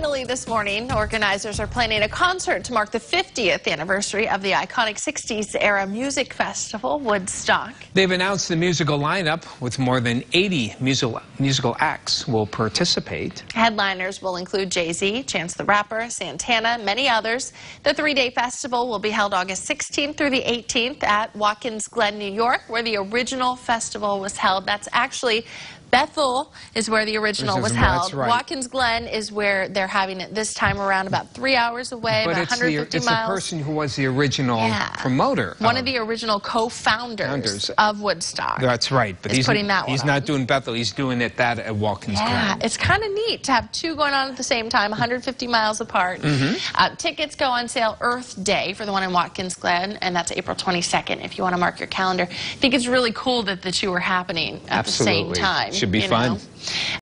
Finally, this morning, organizers are planning a concert to mark the 50th anniversary of the iconic 60s era music festival, Woodstock. They've announced the musical lineup with more than 80 musical, musical acts will participate. Headliners will include Jay Z, Chance the Rapper, Santana, many others. The three day festival will be held August 16th through the 18th at Watkins Glen, New York, where the original festival was held. That's actually Bethel is where the original was held. Right. Watkins Glen is where they're having it this time around, about three hours away, but about it's 150 the, it's miles. the person who was the original yeah. promoter. One of, of the original co-founders of Woodstock. That's right. But he's putting that He's not doing Bethel. He's doing it that at Watkins yeah, Glen. it's kind of neat to have two going on at the same time, 150 miles apart. Mm -hmm. uh, tickets go on sale Earth Day for the one in Watkins Glen, and that's April 22nd if you want to mark your calendar. I think it's really cool that the two are happening at Absolutely. the same time. Should be fun. Know?